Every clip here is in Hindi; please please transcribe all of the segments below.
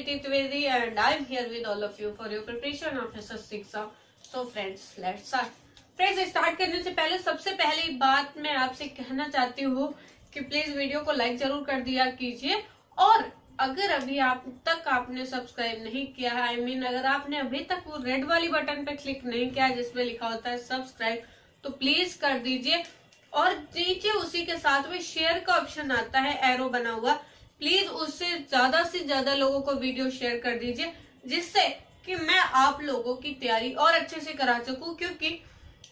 Preeti Trivedi and I'm here with all of you for your preparation of SSC exam. So friends, let's start. Friends start करने से पहले सबसे पहली बात मैं आपसे कहना चाहती हूँ कि प्लीज़ वीडियो को लाइक ज़रूर कर दिया कीजिए और अगर अभी आप तक आपने सब्सक्राइब नहीं किया है आई I मीन mean, अगर आपने अभी तक वो रेड वाली बटन पे क्लिक नहीं किया जिसमें लिखा होता है सब्सक्राइब तो प्लीज़ कर दीजिए और नीचे उसी के साथ में शेयर का ऑप्शन आता है एरो बना हुआ प्लीज़ उससे ज़्यादा से ज़्यादा लोगों को वीडियो शेयर कर दीजिए, जिससे कि मैं आप लोगों की तैयारी और अच्छे से करा सकूँ, क्योंकि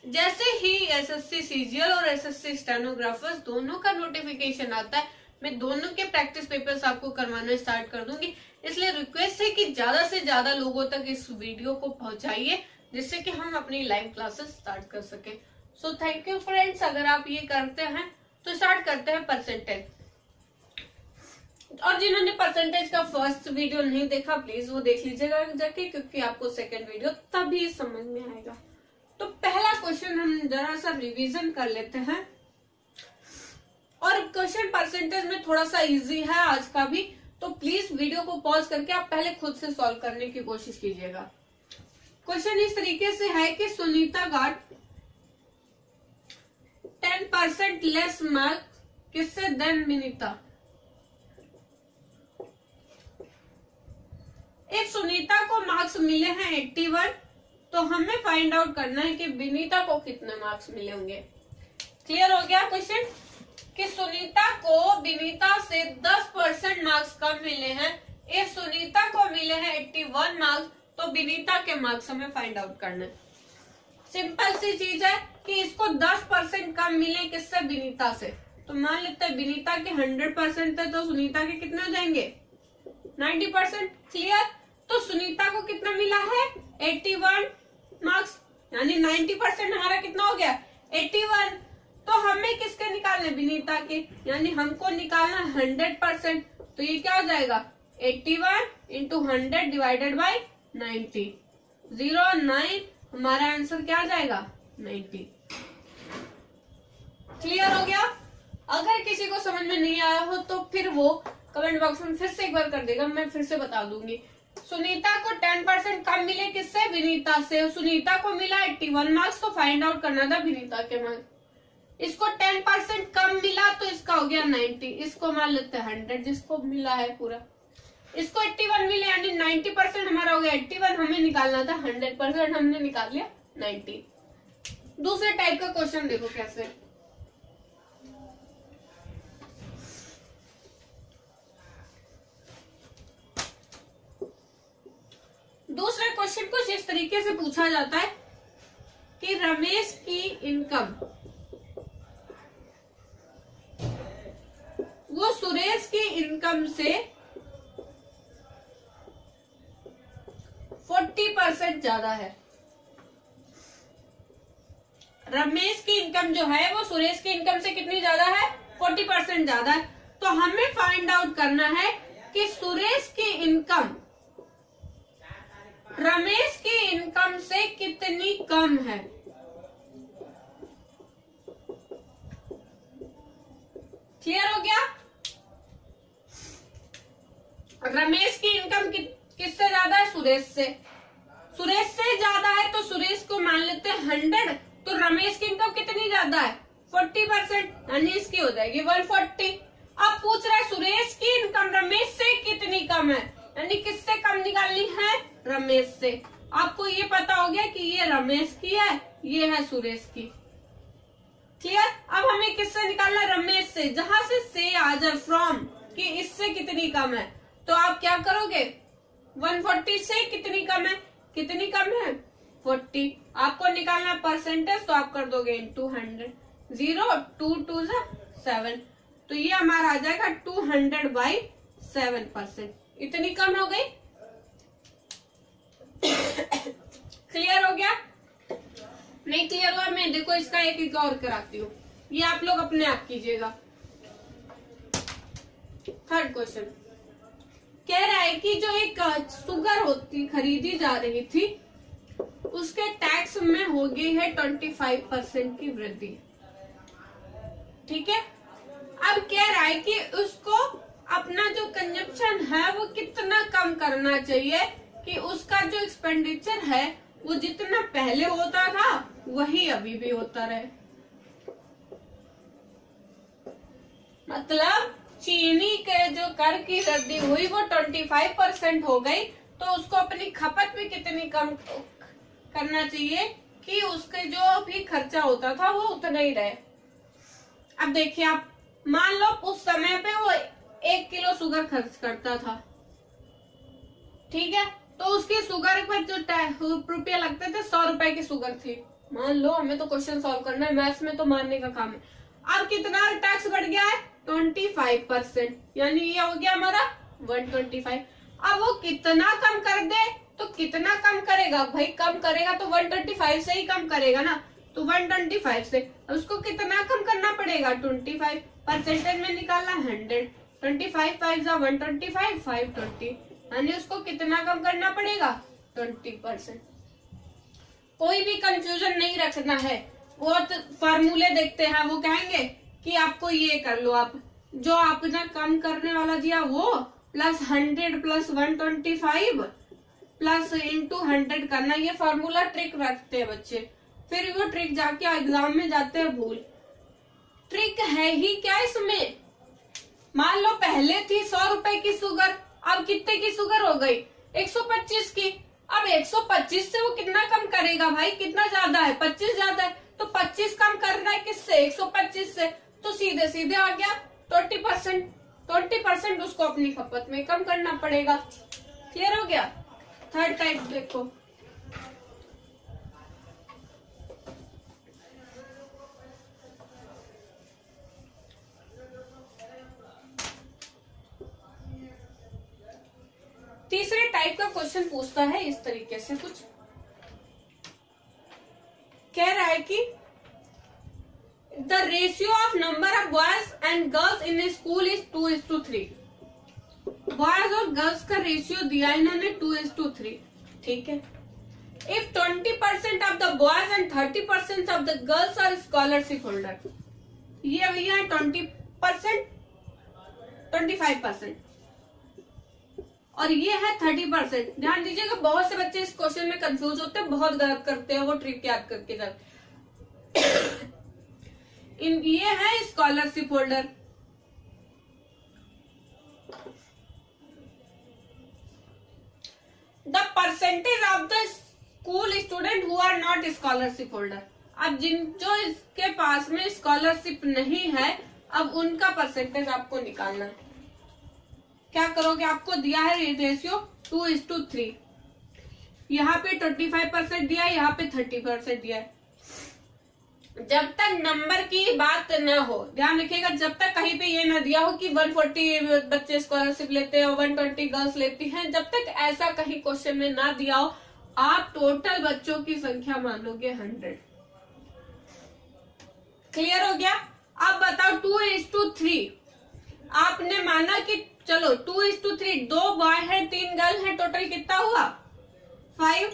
जैसे ही एसएससी सीजीएल और एसएससी स्टेनोग्राफर्स दोनों का नोटिफिकेशन आता है, मैं दोनों के प्रैक्टिस पेपर्स आपको करवाना स्टार्ट कर दूँगी। इसलिए रिक्वेस्ट है कि ज़्यादा से ज़्यादा लोगों तक इस वीडियो को पहुंचाइए, जिससे कि हम अपनी लाइव क्लासेस स्टार्ट कर सके। सो थैंक यू फ्रेंड्स अगर आप ये करते हैं तो स्टार्ट करते हैं परसेंटेज और जिन्होंने परसेंटेज का फ़र्स्ट वीडियो नहीं देखा प्लीज़ वो देख लीजिएगा जाके, क्योंकि आपको सेकंड वीडियो तभी समझ में आएगा। तो पहला क्वेश्चन हम जरा सा रिवीजन कर लेते हैं। और क्वेश्चन परसेंटेज में थोड़ा सा इजी है आज का भी। तो प्लीज़ वीडियो को पॉज करके आप पहले खुद से सॉल्व करने की कोशिश कीजिएगा। क्वेश्चन इस तरीके से है कि Sunita got ten percent less mark किससे देन विनीता सुनीता को मार्क्स मिले हैं एट्टी वन तो हमें फाइंड आउट करना है कि विनीता को कितने मार्क्स मिले होंगे। क्लियर हो गया क्वेश्चन कि सुनीता को विनीता से 10 परसेंट मार्क्स कम मिले हैं। इफ़ सुनीता को मिले हैं 81 मार्क्स तो विनीता के मार्क्स हमें फाइंड आउट करना है। सिंपल सी चीज़ है कि इसको 10 परसेंट कम मिले किससे? विनीता से। तो मान लेते हैं विनीता के 100 परसेंट है तो सुनीता के कितने हो जाएँगे? 90 परसेंट क्लियर तो सुनीता को कितना मिला है? 81 मार्क्स यानी 90 परसेंट हमारा कितना हो गया? 81 तो हमें किसके निकालने? विनीता के। यानी हमको निकालना 100 परसेंट तो ये क्या हो जाएगा? 81 one into hundred divided by ninety zero nine हमारा आंसर क्या आ जाएगा? 90 क्लियर हो गया? अगर किसी को समझ में नहीं आया हो तो फिर वो कमेंट बॉक्स में फिर से एक बार कर देगा। मैं फिर से बता दूँगी। सुनीता को 10 परसेंट कम मिले किससे? विनीता से। सुनीता को मिला 81 मार्क्स तो फाइंड आउट करना था विनीता के मार्क्स इसको 10 परसेंट कम मिला तो इसका हो गया 90 इसको मान लेते हैं 100 जिसको मिला है पूरा। इसको 81 मिले, यानी 90 परसेंट हमारा हो गया 81 हमें निकालना था 100 परसेंट, हमने निकाल लिया 90 दूसरे टाइप का क्वेश्चन देखो कैसे। दूसरा क्वेश्चन कुछ इस तरीके से पूछा जाता है कि रमेश की इनकम वो सुरेश की इनकम से फोर्टी परसेंट ज़्यादा है। रमेश की इनकम जो है, वो सुरेश की इनकम से कितनी ज़्यादा है? फोर्टी परसेंट ज़्यादा है। तो हमें फाइंड आउट करना है कि सुरेश की इनकम रमेश की इनकम से कितनी कम है? क्लियर हो गया? रमेश की इनकम कि, किससे ज़्यादा है? सुरेश से। सुरेश से ज़्यादा है तो सुरेश को मान लेते हैं हंड्रेड तो रमेश की इनकम कितनी ज़्यादा है? फोर्टी परसेंट यानी इसकी हो जाएगी वन फोर्टी अब पूछ रहा है सुरेश की इनकम रमेश से कितनी कम है? यानी किससे कम निकालनी है? रमेश से। आपको ये पता हो गया कि ये रमेश की है, ये है सुरेश की। क्लियर अब हमें किससे निकालना रमेश से। जहाँ से से आ जाए फ्रॉम कि इससे कितनी कम है। तो आप क्या करोगे? 140 से कितनी कम है? कितनी कम है? 40 आपको निकालना परसेंटेज तो आप कर दोगे into hundred zero two two seven तो ये हमारा आ जाएगा two hundred by seven percent इतनी कम हो गई क्लियर हो गया नहीं क्लियर हुआ मैं देखो इसका एक एक और कराती हूँ। ये आप लोग अपने आप कीजिएगा। थर्ड क्वेश्चन कह रहा है कि जो एक सुगर होती, खरीदी जा रही थी, उसके टैक्स में हो गई है ट्वेंटी फाइव परसेंट की वृद्धि। ठीक है? अब कह रहा है कि उसको अपना जो कंजप्शन है, वो कितना कम करना चाहिए कि उसका जो एक्सपेंडिचर है, वो जितना पहले होता था वही अभी भी होता रहे। मतलब चीनी के जो कर की वृद्धि हुई, वो 25 परसेंट हो गई तो उसको अपनी खपत भी कितनी कम करना चाहिए कि उसके जो भी खर्चा होता था, वो उतना ही रहे। अब देखिए, आप मान लो उस समय पे वो एक किलो शुगर खर्च करता था। ठीक है? तो उसके शुगर पर जो रुपया लगते थे, सौ रुपए की शुगर थी। मान लो, हमें तो क्वेश्चन सॉल्व करना है मैथ्स में तो मानने का काम है। अब कितना टैक्स बढ़ गया है? ट्वेंटी फाइव परसेंट यानी ये हो गया हमारा वन ट्वेंटी फाइव अब वो कितना कम कर दे तो कितना कम करेगा? भाई, कम करेगा तो वन ट्वेंटी फाइव से ही कम करेगा ना। तो वन ट्वेंटी फाइव से। अब उसको कितना कम करना पड़ेगा? ट्वेंटी फाइव परसेंटेज में निकालना हंड्रेड ट्वेंटी फाइव फाइव जा one twenty five five twenty यानी उसको कितना कम करना पड़ेगा? ट्वेंटी परसेंट कोई भी कंफ्यूजन नहीं रखना है। बहुत फार्मूले देखते हैं, वो कहेंगे कि आपको ये कर लो आप। जो आपने कम करने वाला दिया वो plus hundred plus one twenty five plus into hundred करना। ये फॉर्मूला ट्रिक रखते हैं बच्चे। फिर वो ट्रिक जाके एग्ज़ाम में जाते हैं भूल। ट्रिक है ही क्या इसमें? मान लो पहले थी सौ रुपए की शुगर अब कितने की शुगर हो गई? 125 की। अब 125 से वो कितना कम करेगा भाई? कितना ज़्यादा है? 25 ज़्यादा है। तो 25 कम करना है किससे? 125 से तो सीधे सीधे आ गया। Twenty percent. ट्वेंटी परसेंट उसको अपनी खपत में कम करना पड़ेगा। क्लियर हो गया? थर्ड टाइप देखो। तीसरे टाइप का क्वेश्चन पूछता है इस तरीके से कुछ। कह रहा है कि the ratio of number of boys and girls in a school is two is to three boys और गर्ल्स का रेशियो दिया इन्होंने टू इज़ टू थ्री ठीक है? If twenty percent of the boys and thirty percent of the girls are scholarship holder ये भैया twenty percent twenty five percent और ये है थर्टी परसेंट ध्यान दीजिएगा बहुत से बच्चे इस क्वेश्चन में कंफ्यूज होते हैं, बहुत गलत करते हैं, वो ट्रिक याद करके जाते इन, ये है scholarship holder the percentage of the school student who are not scholarship holder अब जिन, जो इसके पास में स्कॉलरशिप नहीं है, अब उनका परसेंटेज आपको निकालना है। क्या करोगे? आपको दिया है ratio two is to three यहाँ पे ट्वेंटी फाइव परसेंट दिया है, यहाँ पे थर्टी परसेंट दिया है। जब तक नंबर की बात न हो, ध्यान रखिएगा, जब तक कहीं पे ये न दिया हो कि 140 बच्चे स्कॉलरशिप लेते हैं और 120 गर्ल्स लेती हैं, जब तक ऐसा कहीं क्वेश्चन में ना दिया हो, आप टोटल बच्चों की संख्या मानोगे 100 क्लियर हो गया? अब बताओ टू इज़ टू थ्री आपने माना कि चलो टू इज़ टू थ्री दो बॉय है, तीन गर्ल है टोटल कितना हुआ? फाइव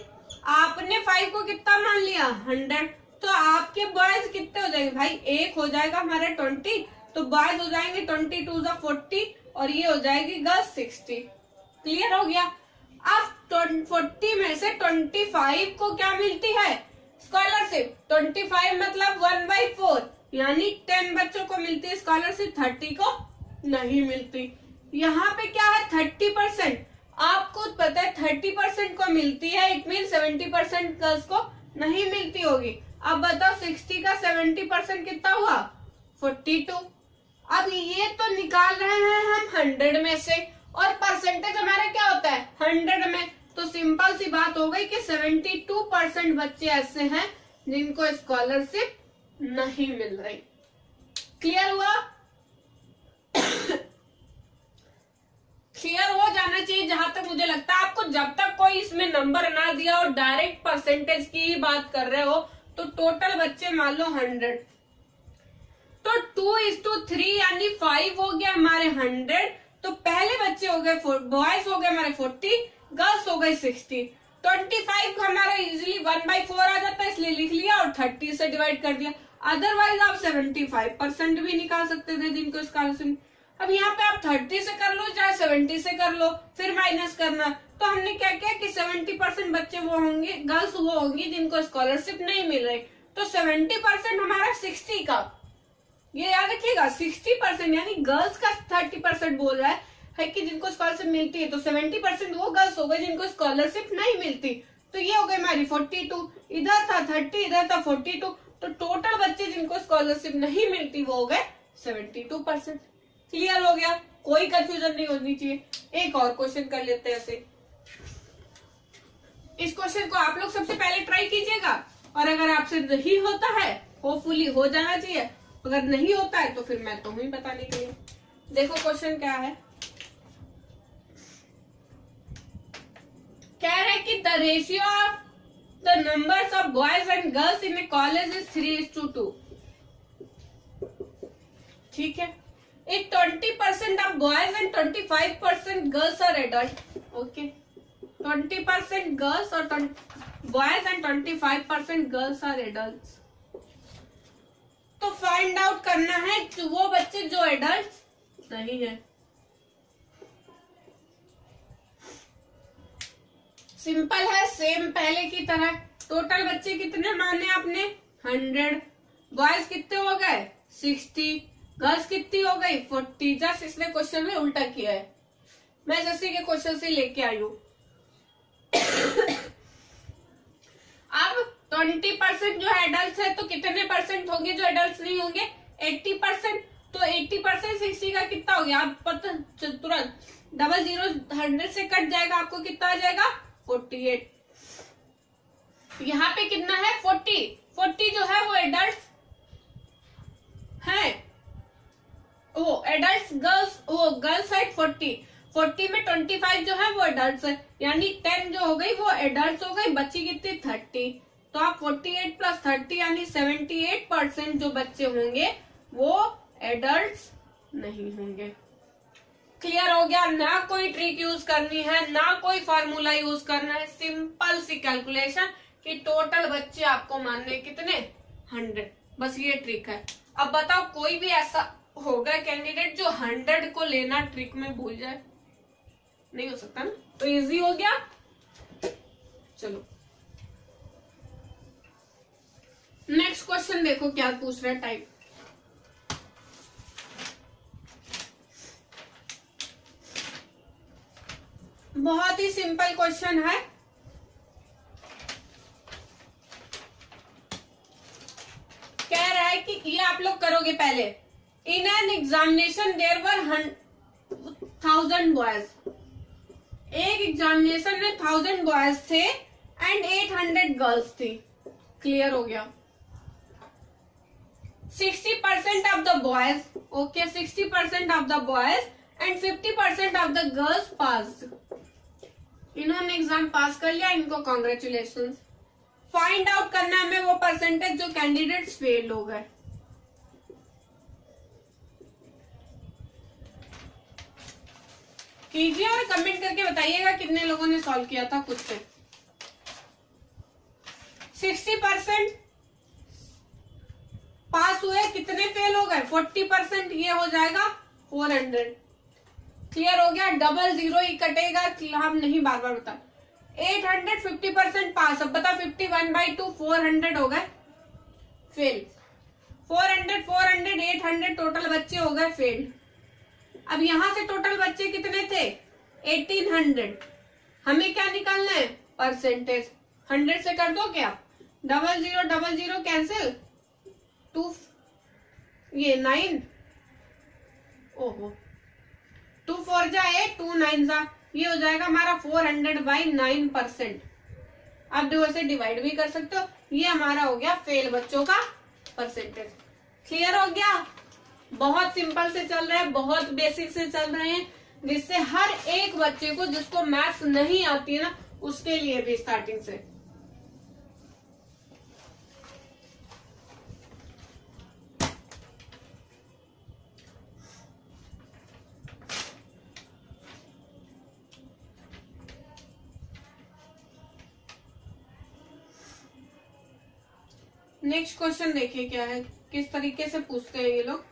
आपने फाइव को कितना मान लिया? हंड्रेड तो आपके बॉयज़ कितने हो जाएँगे? भाई, एक हो जाएगा हमारा ट्वेंटी तो बॉयज़ हो जाएँगे ट्वेंटी टू जो फोर्टी और ये हो जाएगी गर्ल्स सिक्सटी क्लियर हो गया? अब फोर्टी में से ट्वेंटी फाइव को क्या मिलती है? स्कॉलरशिप ट्वेंटी फाइव मतलब वन बाई फोर यानी टेन बच्चों को मिलती है स्कॉलरशिप थर्टी को नहीं मिलती. यहाँ पे क्या है? थर्टी परसेंट आपको पता है थर्टी परसेंट को मिलती है it mean seventy percent girls को नहीं मिलती होगी। अब बताओ सिक्सटी का सेवेंटी परसेंट कितना हुआ? फोर्टी टू अब ये तो निकाल रहे हैं हम हंड्रेड में से। और परसेंटेज हमारा क्या होता है? हंड्रेड में। तो सिंपल सी बात हो गई कि सेवेंटी टू परसेंट बच्चे ऐसे हैं जिनको स्कॉलरशिप नहीं मिल रही। क्लियर हुआ? क्लियर हो जाना चाहिए जहाँ तक मुझे लगता है आपको जब तक कोई इसमें नंबर ना दिया और डायरेक्ट परसेंटेज की ही बात कर रहे हो तो टोटल बच्चे मान लो हंड्रेड तो टू इज़ टू थ्री यानी फाइव हो गया हमारे हंड्रेड तो पहले बच्चे हो गए बॉयज़ हो गए हमारे फोर्टी गर्ल्स हो गए सिक्सटी ट्वेंटी फाइव हमारा इजिली वन बाई फोर आ जाता है, इसलिए लिख लिया और थर्टी से डिवाइड कर दिया. अदरवाइज़ आप सेवेंटी फाइव परसेंट भी निकाल सकते थे जिनको स्कॉलरशिप अब यहाँ पे आप थर्टी से कर लो चाहे सेवेंटी से कर लो फिर माइनस करना। तो हमने क्या किया कि सेवेंटी परसेंट बच्चे वो होंगे गर्ल्स वो होंगी जिनको स्कॉलरशिप नहीं मिल रही। तो सेवेंटी परसेंट हमारा सिक्सटी का। ये याद रखिएगा सिक्सटी परसेंट यानी गर्ल्स का थर्टी परसेंट बोल रहा है, है कि जिनको स्कॉलरशिप मिलती है तो सेवेंटी परसेंट वो गर्ल्स हो गए जिनको स्कॉलरशिप नहीं मिलती। तो ये हो गई हमारी फोर्टी टू इधर था थर्टी इधर था फोर्टी टू तो टोटल बच्चे जिनको स्कॉलरशिप नहीं मिलती वो हो गए सेवेंटी टू परसेंट। क्लियर हो गया? कोई कंफ्यूजन नहीं होनी चाहिए। एक और क्वेश्चन कर लेते हैं ऐसे। इस क्वेश्चन को आप लोग सबसे पहले ट्राई कीजिएगा। और अगर आपसे नहीं होता है होपफुली हो जाना चाहिए। अगर नहीं होता है तो फिर मैं तुम्हें ही बताने के लिए। देखो क्वेश्चन क्या है। कह रहे कि the ratio of the numbers of boys and girls in a college is three is to two ठीक है? If 20% of boys and 25% girls are adult. Okay. 20% girls or 20, boys and 25% girls are adults. तो फाइंड आउट करना है वो बच्चे जो एडल्ट नहीं है। सिंपल है सेम पहले की तरह। टोटल बच्चे कितने माने आपने? हंड्रेड बॉयज़ कितने हो गए? सिक्सटी गर्ल्स कितनी हो गई? फोर्टी। जस्ट इसने क्वेश्चन में उल्टा किया है। मैं जैसे के क्वेश्चन से लेके आई हूँ। अब ट्वेंटी परसेंट जो एडल्ट है तो कितने परसेंट होंगे जो एडल्ट नहीं होंगे? एट्टी परसेंट तो एट्टी परसेंट सिक्सटी का कितना हो गया? आप पता तुरंत। डबल ज़ीरो हंड्रेड से कट जाएगा, आपको कितना आ जाएगा? फोर्टी एट यहाँ पे कितना है? फोर्टी फोर्टी जो है वो एडल्ट है। वो एडल्ट गर्ल्स वो गर्ल्स है फोर्टी फोर्टी में ट्वेंटी फाइव जो है वो एडल्ट है. यानी टेन जो हो गई वो एडल्ट हो गई बच्ची कितनी? थर्टी तो आप फोर्टी एट प्लस थर्टी यानी सेवेंटी एट परसेंट जो बच्चे होंगे, वो एडल्ट नहीं होंगे. क्लियर हो गया? ना कोई ट्रिक यूज़ करनी है, ना कोई फार्मूला यूज़ करना है. सिंपल सी कैलकुलेशन कि टोटल बच्चे आपको मानने कितने? हंड्रेड बस ये ट्रिक है. अब बताओ, कोई भी ऐसा होगा कैंडिडेट जो हंड्रेड को लेना ट्रिक में भूल जाए। नहीं हो सकता ना? तो इजी हो गया। चलो। नेक्स्ट क्वेश्चन देखो क्या पूछ रहा है टाइप बहुत ही सिंपल क्वेश्चन है। कह रहा है कि ये आप लोग करोगे पहले। In an examination there were thousand boys एक एग्जामिनेशन में थाउज़ेंड बॉयज़ थे एंड एट हंड्रेड गर्ल्स थी। क्लियर हो गया। Sixty percent of the boys okay sixty percent of the boys and fifty percent of the girls pass इन्होंने एग्ज़ाम पास कर लिया, इनको कॉन्ग्रेचुलेशन फाइंड आउट करना हमें वो परसेंटेज जो कैंडिडेट्स फेल हो गए। कीजिए और कमेंट करके बताइएगा कितने लोगों ने सॉल्व किया था खुद से। सिक्सटी परसेंट पास हुए, कितने फेल हो गए? फोर्टी परसेंट ये हो जाएगा, फोर हंड्रेड। क्लियर हो गया? डबल ज़ीरो ही कटेगा, हम नहीं बार बार बता eight hundred fifty percent pass, अब बता fifty one by two, four hundred हो गए fail four hundred four hundred, eight hundred total बच्चे हो गए फेल अब यहाँ से टोटल बच्चे कितने थे? 1800 हमें क्या निकालना है? परसेंटेज 100 से कर दो क्या? Double zero double zero cancel two ये नाइन ओहो. टू फोर जा एट टू नाइन जा. ये हो जाएगा हमारा four hundred by nine percent आप दो से डिवाइड भी कर सकते हो. ये हमारा हो गया फेल बच्चों का परसेंटेज क्लियर हो गया? बहुत सिंपल से चल रहे हैं, बहुत बेसिक से चल रहे हैं, जिससे हर एक बच्चे को जिसको मैथ्स नहीं आती है ना, उसके लिए भी स्टार्टिंग से। नेक्स्ट क्वेश्चन देखिए क्या है, किस तरीके से पूछते हैं ये लोग?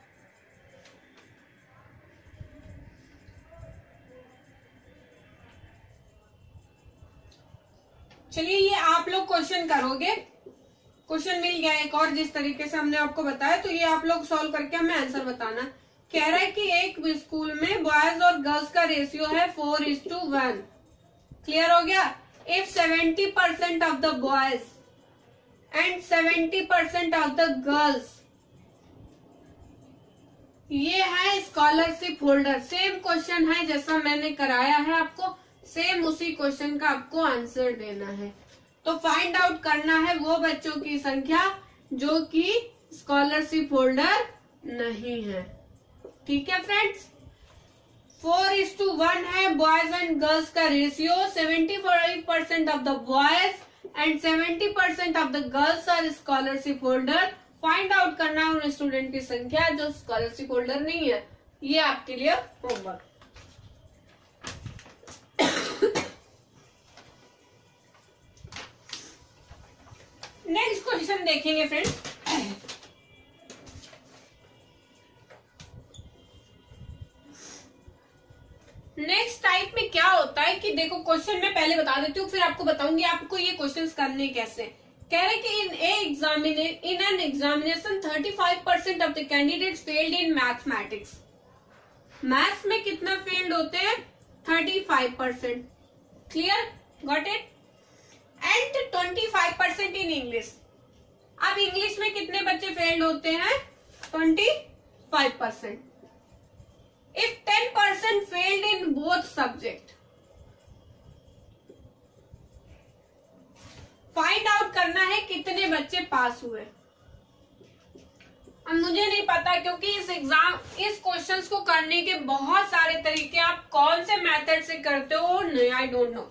चलिए ये आप लोग क्वेश्चन करोगे। क्वेश्चन मिल गया एक और, जिस तरीके से हमने आपको बताया तो ये आप लोग सॉल्व करके हमें आंसर बताना। कह रहा है कि एक स्कूल में बॉयज़ और गर्ल्स का रेशियो है four is to one clear हो गया? If seventy percent of the boys and seventy percent of the girls ये है स्कॉलरशिप होल्डर सेम क्वेश्चन है जैसा मैंने कराया है आपको। सेम उसी क्वेश्चन का आपको आंसर देना है। तो फाइंड आउट करना है वो बच्चों की संख्या जो कि स्कॉलरशिप होल्डर नहीं है। ठीक है friends four is to one है बॉयज़ एंड गर्ल्स का ratio seventy five percent of the boys and seventy percent of the girls are scholarship holder find out करना है उन स्टूडेंट की संख्या जो स्कॉलरशिप होल्डर नहीं है। ये आपके लिए होमवर्क नेक्स्ट क्वेश्चन देखेंगे फ्रेंड्स नेक्स्ट टाइप में क्या होता है कि देखो क्वेश्चन मैं पहले बता देती हूँ, फिर आपको बताऊँगी आपको ये क्वेश्चंस करने कैसे। कह रहे कि in a examine in an examination 35 percent of the candidate failed in mathematics maths में कितना फेल्ड होते हैं? 35 percent clear got it and 25 percent in English अब इंग्लिश में कितने बच्चे फेल्ड होते हैं? 25 percent if ten percent failed in both subject find out करना है कितने बच्चे पास हुए. अब मुझे नहीं पता क्योंकि इस एग्ज़ाम इस क्वेश्चंस को करने के बहुत सारे तरीके आप कौन से मेथड से करते हो नहीं आई डोंट नो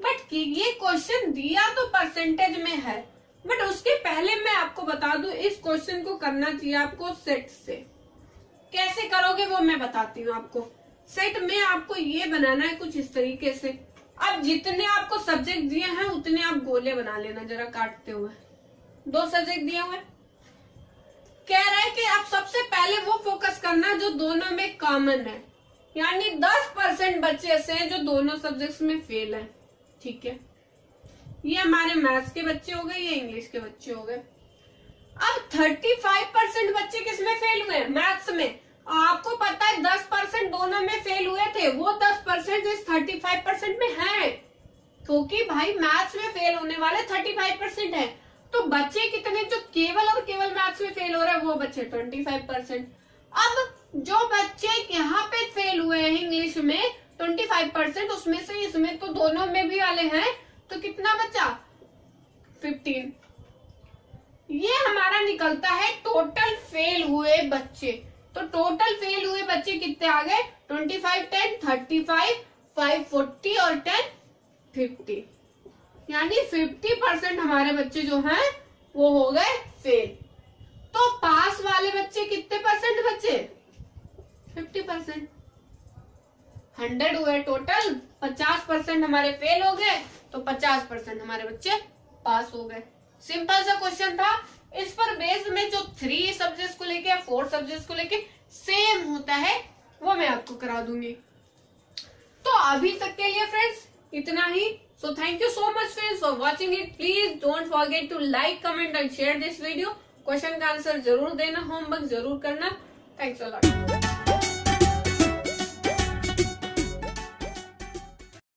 बट ये क्वेश्चन दिया तो परसेंटेज में है। बट उसके पहले मैं आपको बता दू, इस क्वेश्चन को करना चाहिए आपको सेट से। कैसे करोगे वो मैं बताती हूँ आपको। सेट में आपको ये बनाना है कुछ इस तरीके से। अब जितने आपको सब्जेक्ट दिए हैं, उतने आप गोले बना लेना, जरा काटते हुए। दो सब्जेक्ट दिए हुए। कह रहा है कि आप सबसे पहले वो फोकस करना जो दोनों में कॉमन है। यानी 10 परसेंट बच्चे ऐसे हैं जो दोनों सब्जेक्ट्स में फेल है। ठीक है। ये हमारे मैथ्स के बच्चे हो गए, ये इंग्लिश के बच्चे हो गए। अब 35 परसेंट बच्चे किसमें फेल हुए? मैथ्स में। आपको पता है दस परसेंट दोनों में फेल हुए थे, वो दस परसेंट इस थर्टी फाइव परसेंट में है। क्योंकि भाई मैथ्स में फेल होने वाले थर्टी फाइव परसेंट है। तो बच्चे कितने, जो केवल और केवल मैथ्स में फेल हो रहे हैं, वो बच्चे ट्वेंटी फाइव परसेंट अब जो बच्चे यहाँ पे फेल हुए हैं इंग्लिश में ट्वेंटी फाइव परसेंट उसमें से इसमें तो दोनों में भी वाले हैं तो कितना बचा? फिफ्टीन ये हमारा निकलता है टोटल फेल हुए बच्चे। तो टोटल फेल हुए बच्चे कितने आ गए? Twenty five ten thirty five five forty और टेन फिफ्टी यानी फिफ्टी परसेंट हमारे बच्चे जो हैं, वो हो गए फेल तो पास वाले बच्चे कितने परसेंट बच्चे फिफ्टी परसेंट हंड्रेड हुए टोटल पचास परसेंट हमारे फेल हो गए तो पचास परसेंट हमारे बच्चे पास हो गए। सिंपल सा क्वेश्चन था, इस पर बेस में जो थ्री सब्जेक्ट को लेके फोर सब्जेक्ट को लेके सेम होता है, वो मैं आपको करा दूँगी। तो अभी तक के लिए फ्रेंड्स इतना ही। So thank you so much friends for watching it please don't forget to like comment and share this video question का आंसर ज़रूर देना होमवर्क ज़रूर करना. Thanks a lot